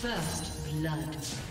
First blood.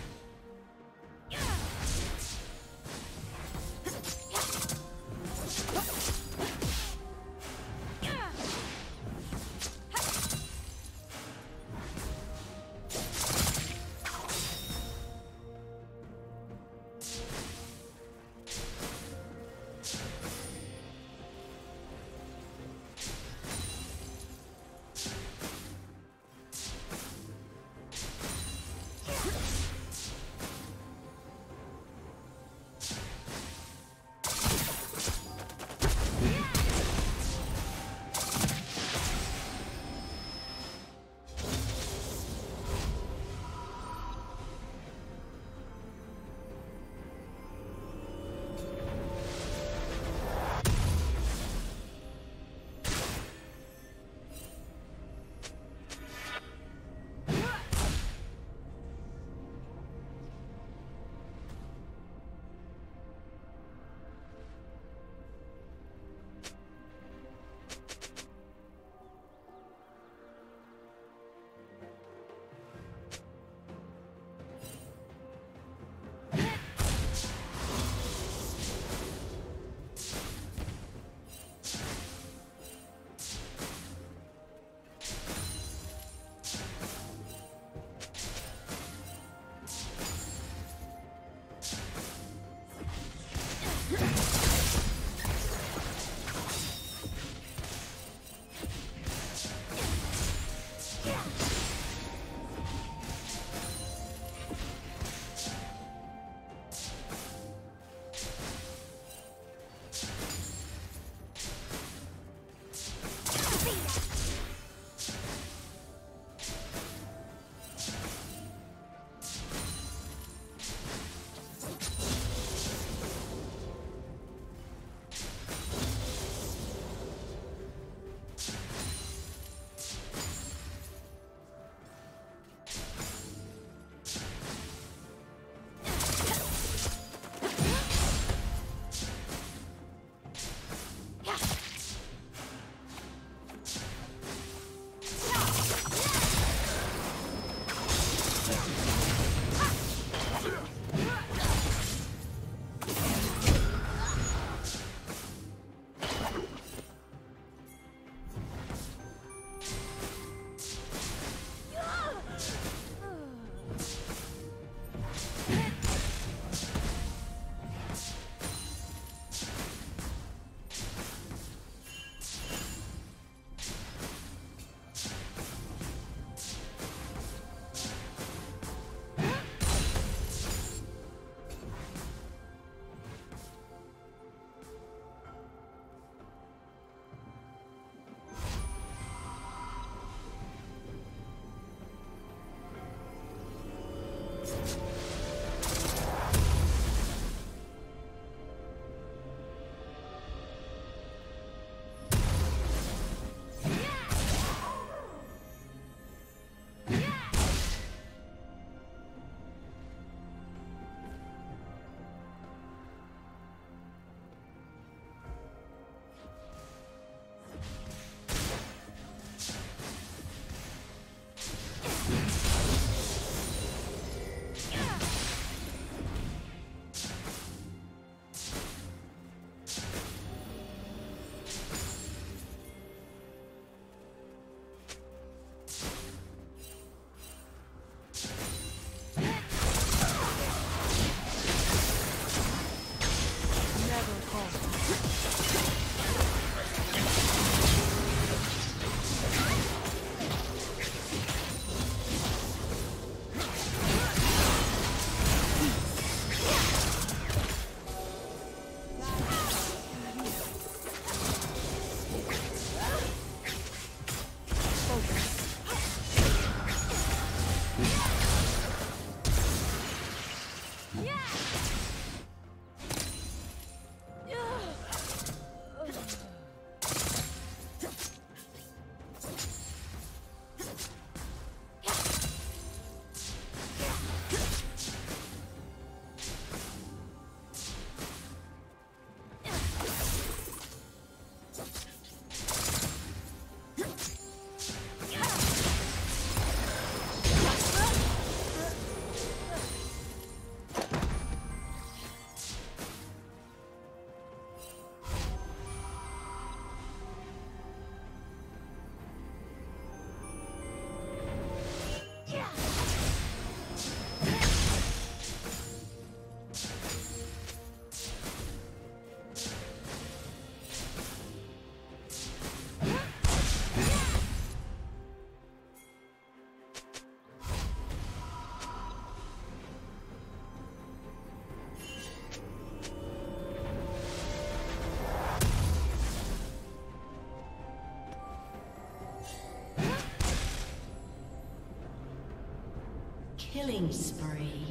Killing spree.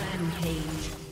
Rampage.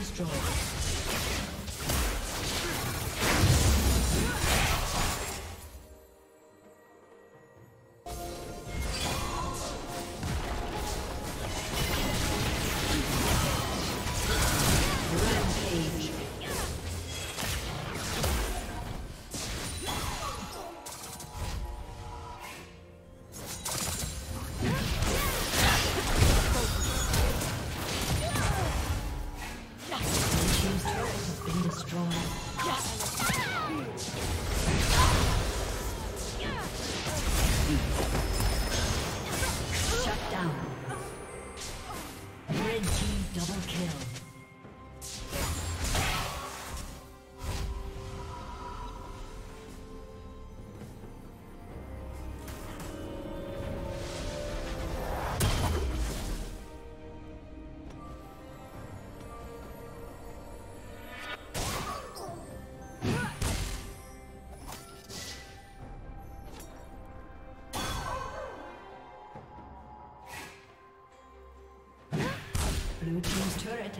destroyed.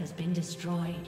has been destroyed.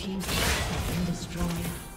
Team's turret been destroyed.